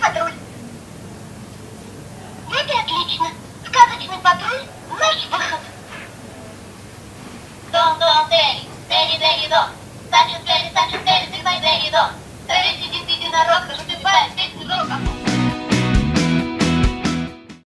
патруль. Вот и отлично. Сказочный патруль – наш выход. Дон, дон, Дерри, Дерри, Дерри, дон. Санчес, Дерри, Санчес, Дерри, сигнал, Дерри, дон. Дерри сидит народ.